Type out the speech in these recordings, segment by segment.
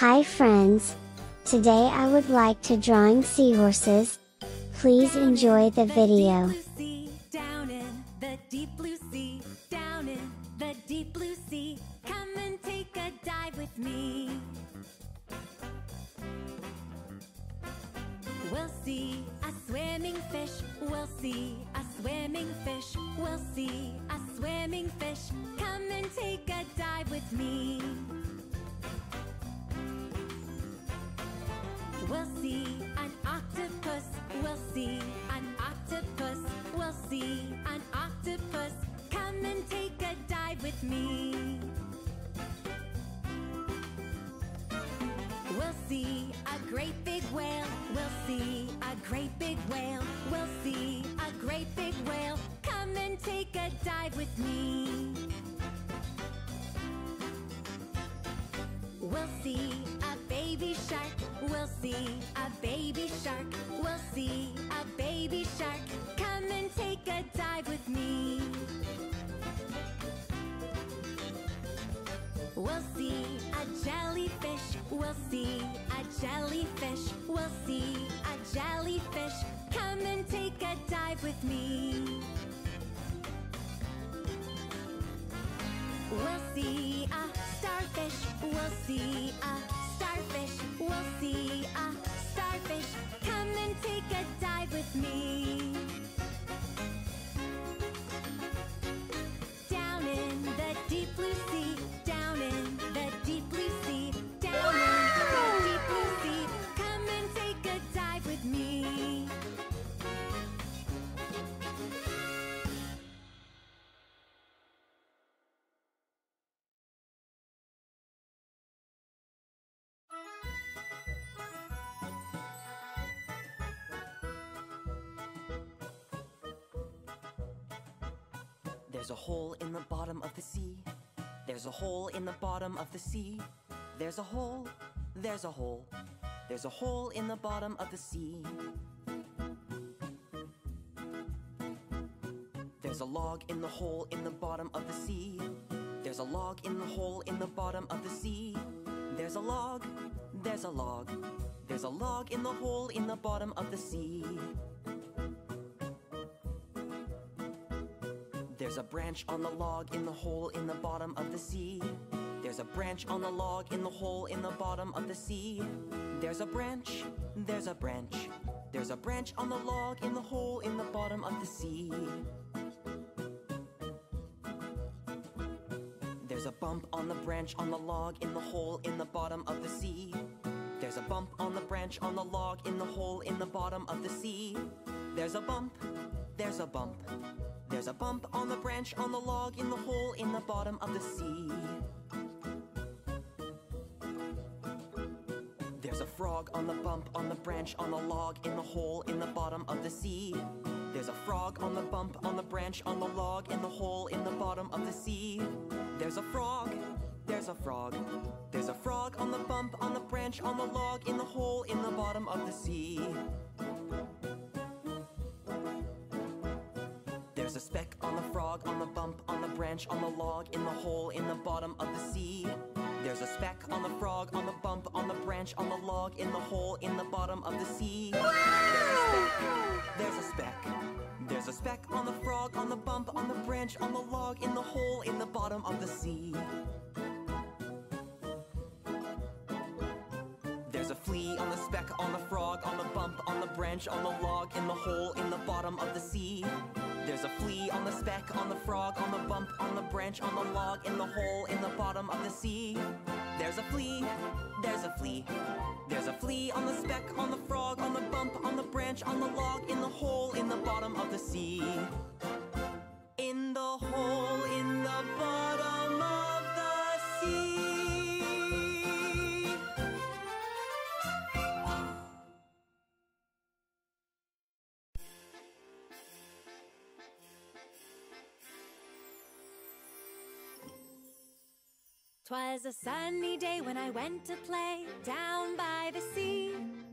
Hi friends! Today I would like to drawing seahorses. Please enjoy the video. We'll see a swimming fish, we'll see We'll see an octopus. We'll see an octopus. We'll see an octopus. Come and take a dive with me. We'll see a great big whale. We'll see a great big whale. We'll see a great big whale. Come and take a dive with me. We'll see a baby shark. We'll see a baby shark. We'll see a baby shark. Come and take a dive with me. We'll see a jellyfish. We'll see a jellyfish. We'll see a jellyfish. Come and take a dive with me. We'll see a starfish. We'll see a starfish. We'll see a starfish. Come and take a dive with me. There's a hole in the bottom of the sea. There's a hole in the bottom of the sea. There's a hole, there's a hole. There's a hole in the bottom of the sea. There's a log in the hole in the bottom of the sea. There's a log in the hole in the bottom of the sea. There's a log, there's a log. There's a log in the hole in the bottom of the sea. There's a branch on the log in the hole in the bottom of the sea. There's a branch on the log in the hole in the bottom of the sea. There's a branch, there's a branch. There's a branch on the log in the hole in the bottom of the sea. There's a bump on the branch on the log in the hole in the bottom of the sea. There's a bump on the branch on the log in the hole in the bottom of the sea. There's a bump, there's a bump. There's a bump on the branch on the log in the hole in the bottom of the sea. There's a frog on the bump on the branch on the log in the hole in the bottom of the sea. There's a frog on the bump on the branch on the log in the hole in the bottom of the sea. There's a frog, there's a frog. There's a frog on the bump on the branch on the log in the hole in the bottom of the sea. On the frog on the bump on the branch on the log in the hole in the bottom of the sea. There's a speck on the frog on the bump on the branch on the log in the hole in the bottom of the sea. There's a speck. There's a speck on the frog on the bump on the branch on the log in the hole in the bottom of the sea. There's a flea on the speck on the frog on the bump on the branch on the log in the hole in the bottom of the sea. There's a flea on the speck on the frog on the bump on the branch on the log in the hole in the bottom of the sea. There's a flea, there's a flea. There's a flea on the speck on the frog on the bump on the branch on the log in the hole Twas a sunny day when I went to play down by the sea.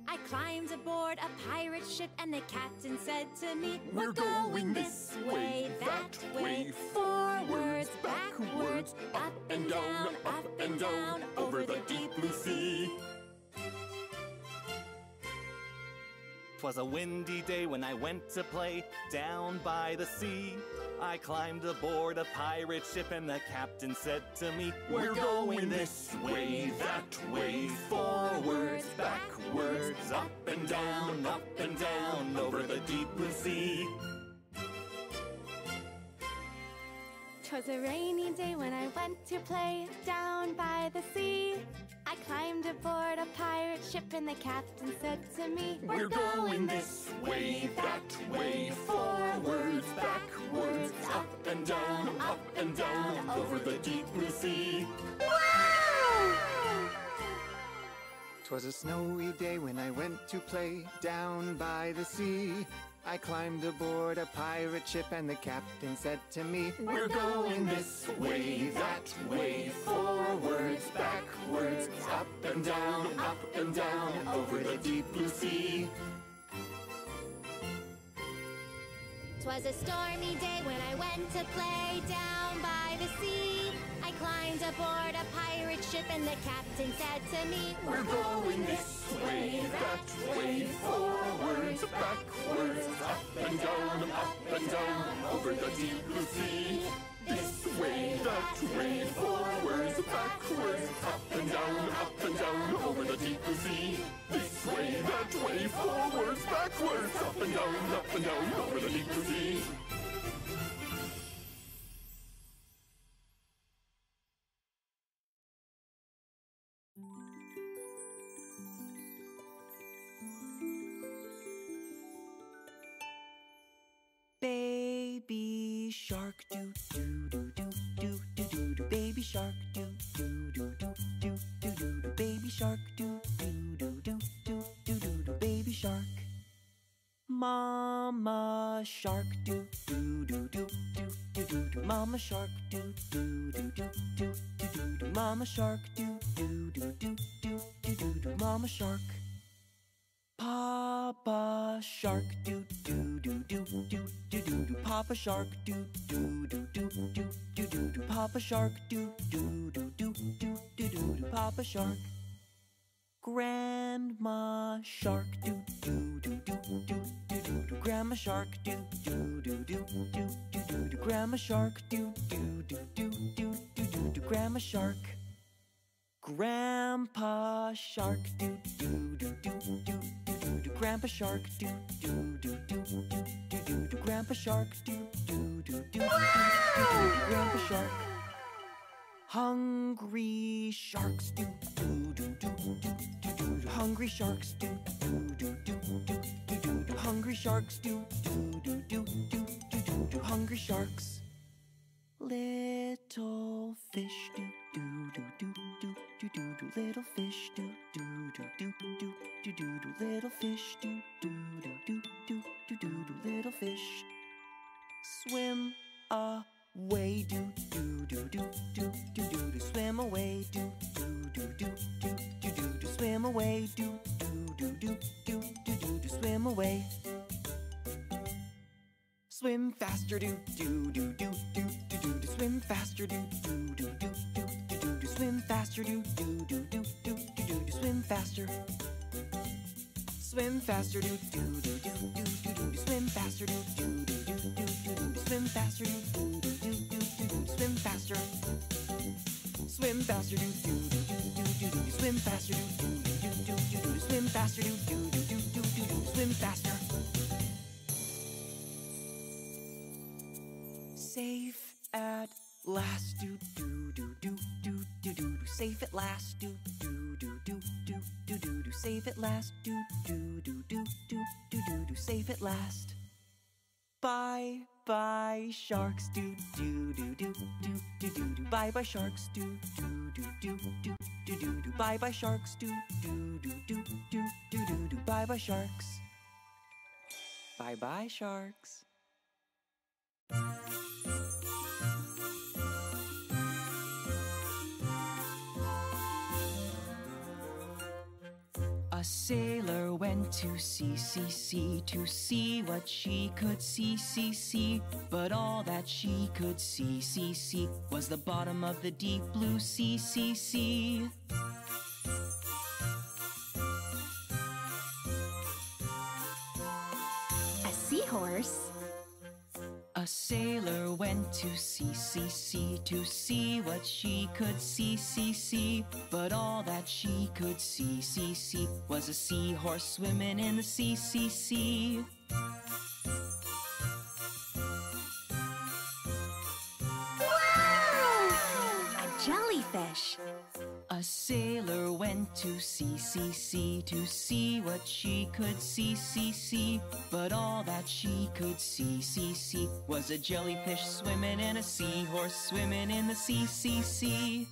I climbed aboard a pirate ship and the captain said to me, We're, We're going this way, that way, forwards, backwards, up and down, up and down, over the deep blue sea. Twas a windy day when I went to play down by the sea. I climbed aboard a pirate ship and the captain said to me, We're going this way, that way, forwards, backwards, up and down, up and down, over the deep blue sea. Twas a rainy day when I went to play down by the sea. I climbed aboard a pirate ship and the captain said to me, We're going this way, that way, forwards, backwards, up and down, up and down, over the deep blue sea. Twas a snowy day when I went to play down by the sea. I climbed aboard a pirate ship and the captain said to me, We're going this way, that way, forwards, backwards, up and down, up and down, over the deep blue sea. Twas a stormy day when I went to play down by the sea. Climbed aboard a pirate ship and the captain said to me, We're going this way, that way, forwards, backwards, up and down, up and down, over the deep blue sea. This way, that way, forwards, backwards, up and down, up and down, over the deep blue sea. This way, that way, forwards, backwards, up and down, up and down, over the deep blue sea. Shark Mama shark do do do do do do do do Mama shark do do do do do do do do Mama shark do do do do do do do do Mama shark Papa shark do do do do do do do do Papa shark do do do do do do do do Papa shark do do do do do do do do Papa shark Grandma shark do do do do do do do do Grandma shark do do do do do do do do Grandma shark do do do do do do do do Grandma shark Grandpa shark do do do do do do do do Grandpa shark do do do do do do do do Grandpa shark do do do do do do Grandpa shark Hungry sharks do do do do do do do do Hungry sharks do do do do do do do do Hungry sharks do do do do do do do do Hungry sharks Little fish do do do do do do do do little fish do do do do do do do do little fish do do do do do do do do little fish swim away do do do do do do do do swim away do do do do do do do do swim away do do do do do do do do swim away Swim faster, do do do do do do do do. Swim faster, do do do do do do do do. Swim faster, do do do do do do do do. Swim faster. Swim faster, do do do do do do do. Swim faster, do do do do do do do. Swim faster, do do do do do do. do. Swim faster. Swim faster, do do do do do do. do. Swim faster, do do do do do do. do. Swim faster, do do do do do do. Swim faster. Safe at last, do do do do do do do. Safe at last, do do do do do do save it last. Do do do do do do do do save it last. Bye bye sharks. Do do do do do do do do. Bye bye sharks. Do do do do do do do do. Bye bye sharks. Do do do do do do do do. Bye bye sharks. Bye bye sharks. A sailor went to sea, sea, sea to see what she could see, see, see. But all that she could see, see, see was the bottom of the deep blue sea, sea, sea. Sailor went to sea, sea, sea to see what she could see, see, see. But all that she could see, see, see was a seahorse swimming in the sea, sea, sea. Wow! A jellyfish. A sailor went to sea, sea, sea to see what she could see, see, see. But all that she could see, see, see was a jellyfish swimming and a seahorse swimming in the sea, sea, sea.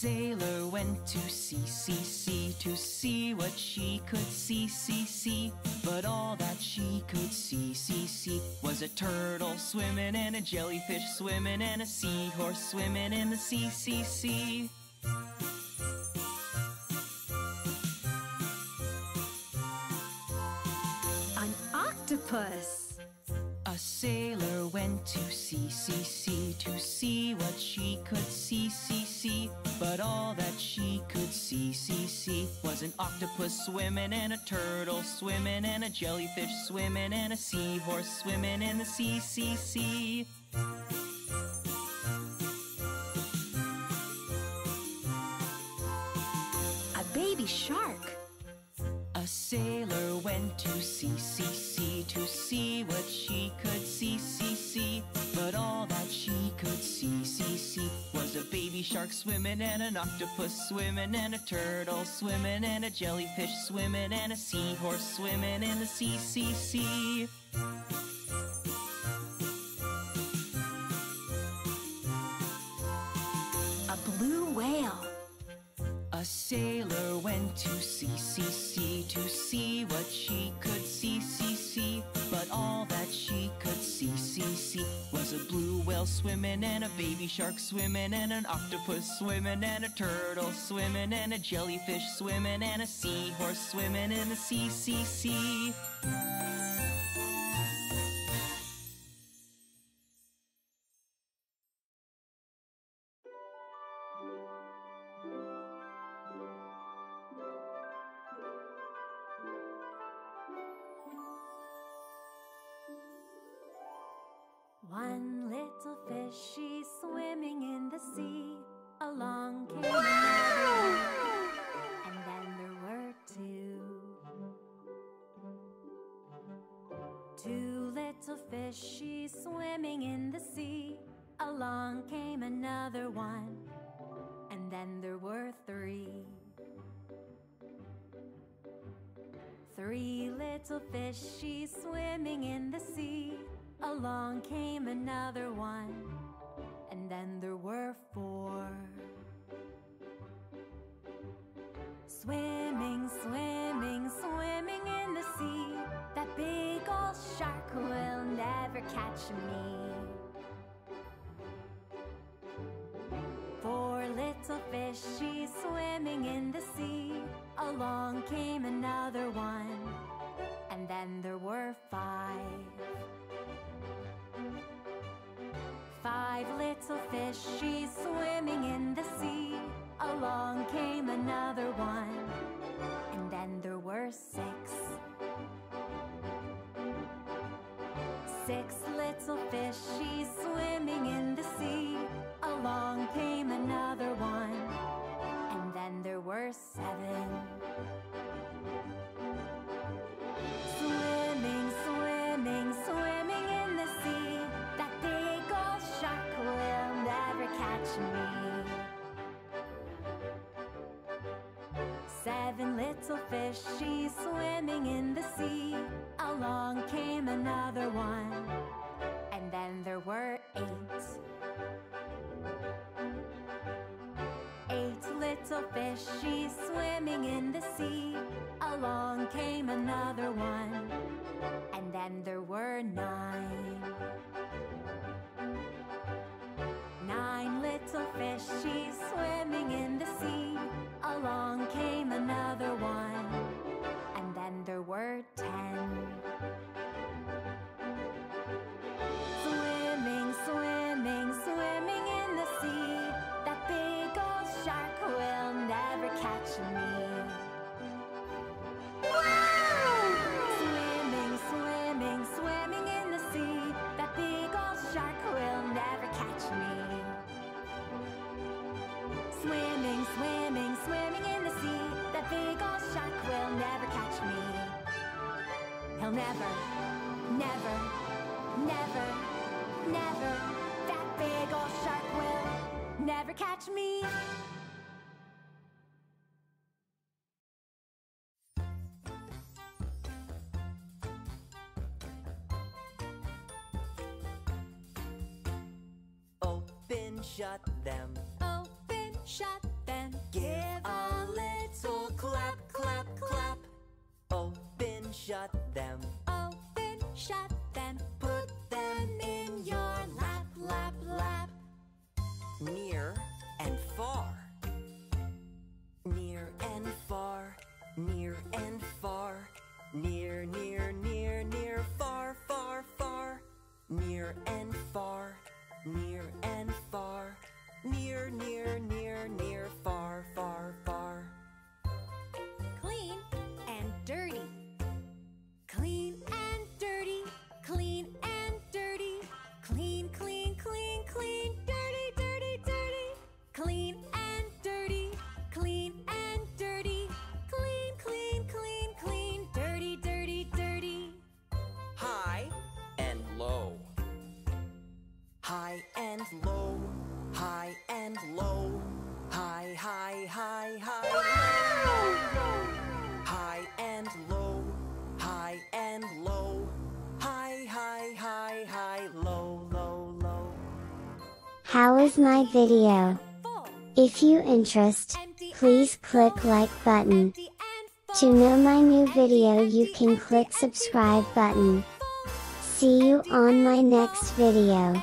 Sailor went to sea, sea, sea to see what she could see, see, see. But all that she could see, see, see was a turtle swimming and a jellyfish swimming and a seahorse swimming in the sea, sea, sea. An octopus. A sailor went to sea, sea, sea to see what she could see, see, see. See was an octopus swimming and a turtle swimming and a jellyfish swimming and a seahorse swimming in the sea, sea, sea. A baby shark. A sailor went to sea, sea, sea to see what she could see, see, see. But all that she could see, see, see was a baby shark swimming and an octopus swimming and a turtle swimming and a jellyfish swimming and a seahorse swimming in the sea, sea, sea. Sailor went to sea, sea, sea to see what she could see, see, see. But all that she could see, see, see was a blue whale swimming and a baby shark swimming and an octopus swimming and a turtle swimming and a jellyfish swimming and a seahorse swimming in the sea, sea, sea. She's swimming in the sea. Along came another one, and then there were two. Two little fish, she's swimming in the sea. Along came another one, and then there were three. Three little fish, she's swimming in the sea. Along came another one, and then there were four. Swimming, swimming, swimming in the sea. That big old shark will never catch me. Four little fish, she's swimming in the sea. Along came another one, and then there were five. Five little fish, she's swimming in the sea. Along came another one, and then there were six. Six little fish, she's swimming in the sea. Along came another one, and then there were seven. Little fish, she's swimming in the sea. Swimming, swimming, swimming in the sea. That big old shark will never catch me. He'll never, never, never, never. That big old shark will never catch me. Open, shut them. Shut them. Give a little clap, clap, clap. Open, shut them. Open, shut low, high, high, high, high. High and low, high and low, high, high, high, high, low, low, low. How was my video? If you interest, please click like button. To know my new video you can click subscribe button. See you on my next video.